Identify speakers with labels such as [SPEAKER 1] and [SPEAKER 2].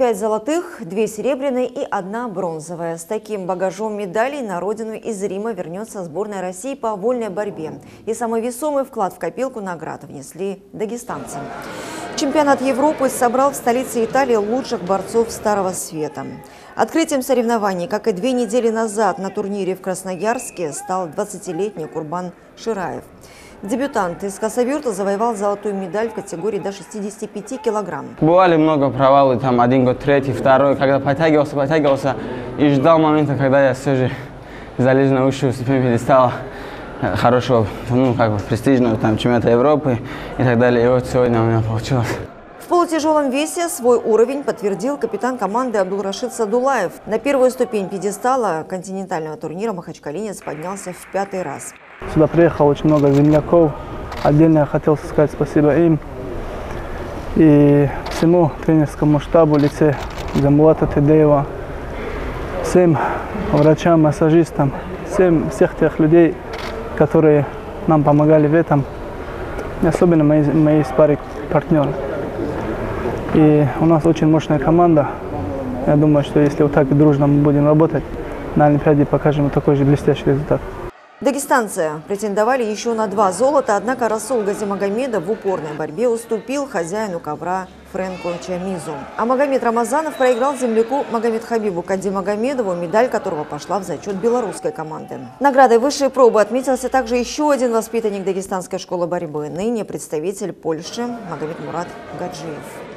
[SPEAKER 1] Пять золотых, две серебряные и одна бронзовая. С таким багажом медалей на родину из Рима вернется сборная России по вольной борьбе. И самый весомый вклад в копилку наград внесли дагестанцы. Чемпионат Европы собрал в столице Италии лучших борцов Старого Света. Открытием соревнований, как и две недели назад на турнире в Красноярске, стал 20-летний Курбан Шираев. Дебютант из Косовюрта завоевал золотую медаль в категории до 65 килограмм.
[SPEAKER 2] Бывали много провалов, там один год, третий, второй, когда подтягивался, подтягивался и ждал момента, когда я все же залезу на высшую ступень пьедестала э, хорошего, ну, как бы престижного там, чемпионата Европы и так далее. И вот сегодня у меня получилось.
[SPEAKER 1] В полутяжелом весе свой уровень подтвердил капитан команды Абдулрашид Садулаев. На первую ступень пьедестала континентального турнира махачкалинец поднялся в пятый раз.
[SPEAKER 3] Сюда приехал очень много земляков. Отдельно я хотел сказать спасибо им и всему тренерскому штабу лице Замулата Тедеева, всем врачам, массажистам, всем, всех тех людей, которые нам помогали в этом, особенно мои, мои спарринг партнеры. И у нас очень мощная команда. Я думаю, что если вот так дружно мы будем работать, на Олимпиаде покажем такой же блестящий результат.
[SPEAKER 1] Дагестанцы претендовали еще на два золота, однако Расул Газимагомедов в упорной борьбе уступил хозяину ковра Фрэнку Чамизу. А Магомед Рамазанов проиграл земляку Магомед Хабибу Кадимагомедову, медаль которого пошла в зачет белорусской команды. Наградой высшей пробы отметился также еще один воспитанник Дагестанской школы борьбы, ныне представитель Польши Магомед Мурат Гаджиев.